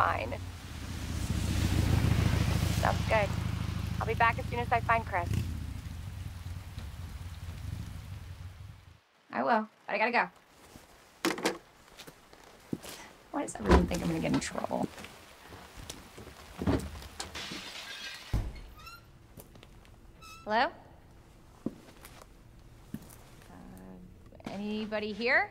fine. Sounds good. I'll be back as soon as I find Chris. I will, but I gotta go. Why does everyone think I'm gonna get in trouble? Hello? Uh, anybody here?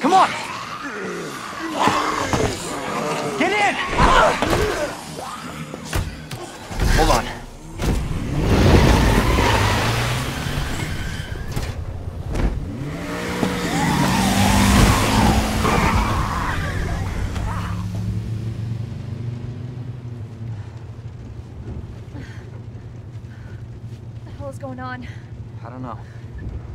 Come on! Get in! Hold on. What the hell is going on? I don't know.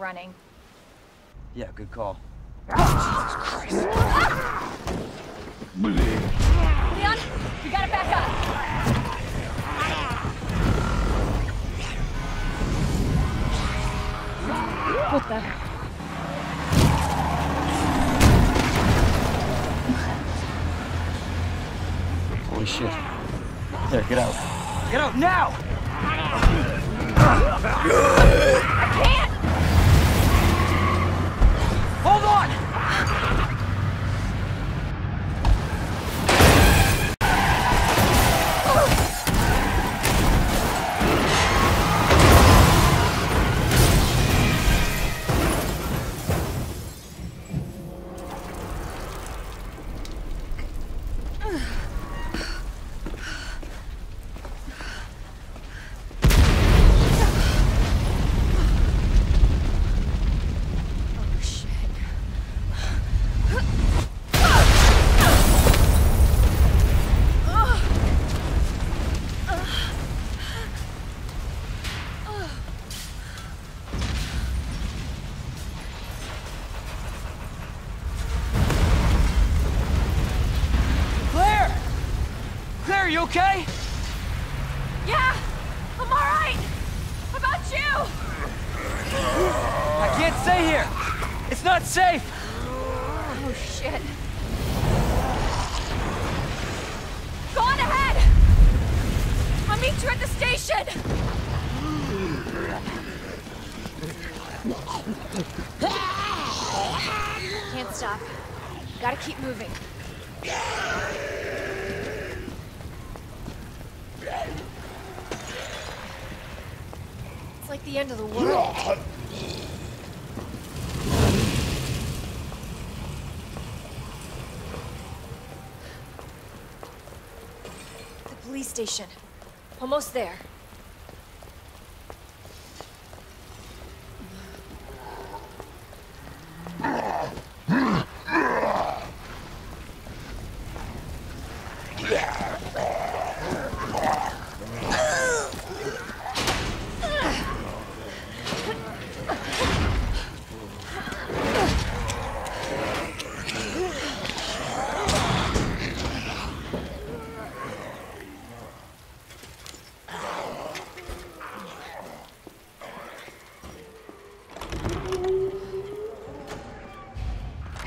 running. Yeah, good call. You okay? Yeah, I'm alright. How about you? I can't stay here. It's not safe. Oh shit. Go on ahead. I'll meet you at the station. Can't stop. Gotta keep moving. Like the end of the world. The police station. Almost there.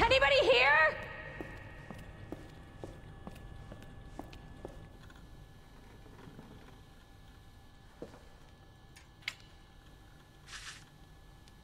Anybody here?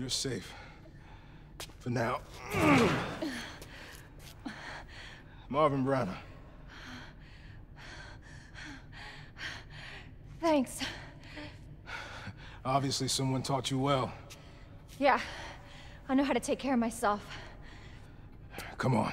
You're safe. For now. Marvin Branagh. Thanks. Obviously, someone taught you well. Yeah. I know how to take care of myself. Come on.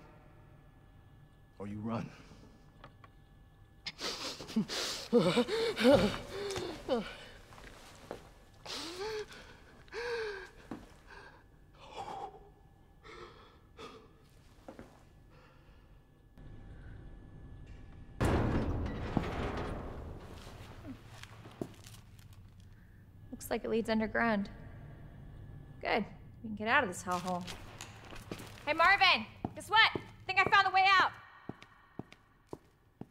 Or you run. Looks like it leads underground. Good. We can get out of this hellhole. Hey, Marvin! Guess what? think I found the way out.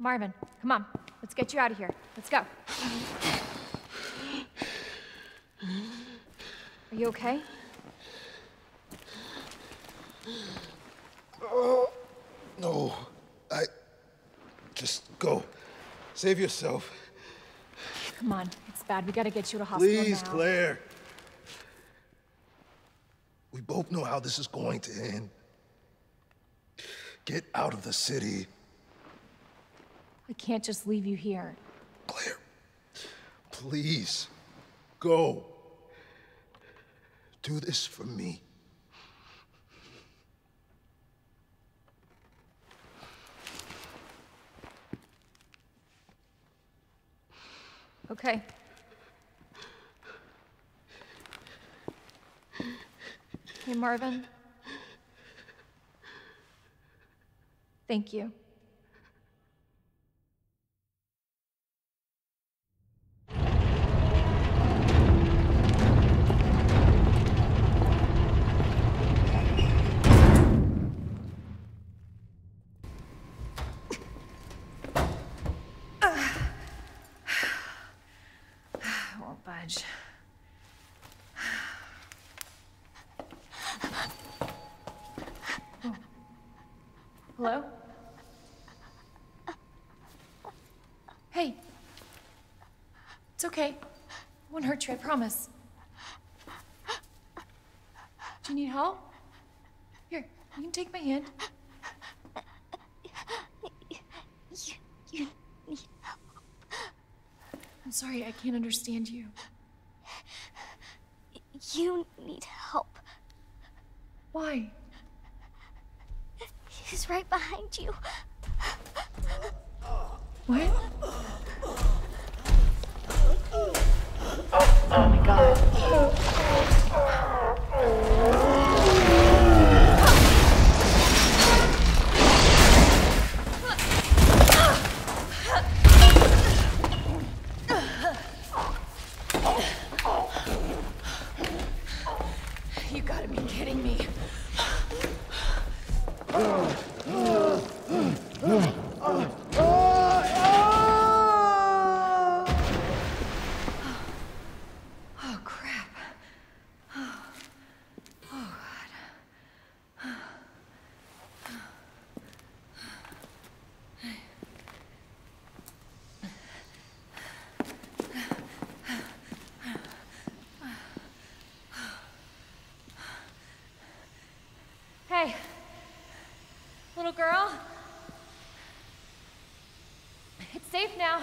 Marvin, come on. Let's get you out of here. Let's go. Are you okay? No, I. Just go. Save yourself. Come on. It's bad. We gotta get you to hospital Please, now. Claire. We both know how this is going to end. Get out of the city. I can't just leave you here. Claire, please, go. Do this for me. Okay. Hey, Marvin. Thank you. I won't budge. Oh. Hello? Hey. It's okay. I won't hurt you, I promise. Do you need help? Here, you can take my hand. You, you need help. I'm sorry, I can't understand you. You need help. Why? Right behind you. What? Oh my god. You gotta be kidding me. Oh, crap. Oh, God. Hey, little girl. It's safe now.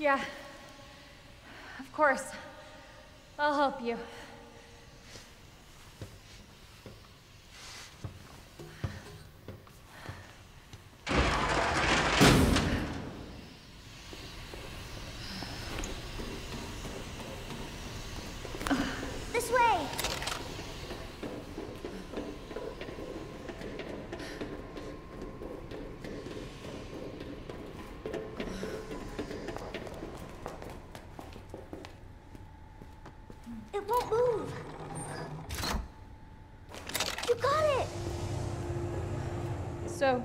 Yeah. Of course. I'll help you. This way! It won't move. You got it! So,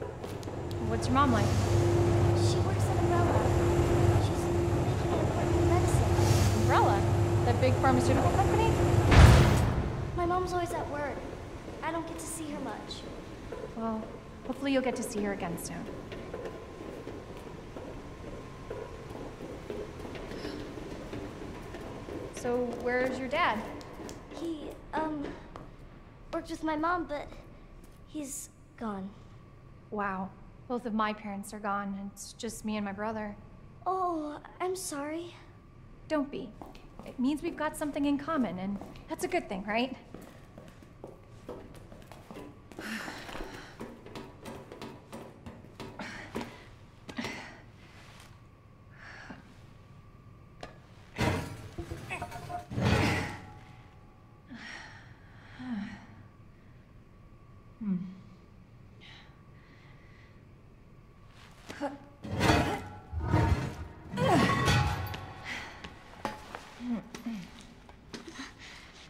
what's your mom like? She works at Umbrella. She's making an important medicine. Umbrella? That big pharmaceutical company? My mom's always at work. I don't get to see her much. Well, hopefully you'll get to see her again soon. So, where's your dad? He, um, worked with my mom, but he's gone. Wow. Both of my parents are gone. It's just me and my brother. Oh, I'm sorry. Don't be. It means we've got something in common, and that's a good thing, right?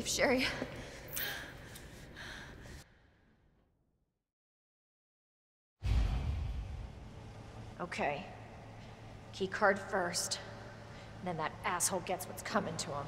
safe, Sherry. Okay. Key card first. Then that asshole gets what's coming to him.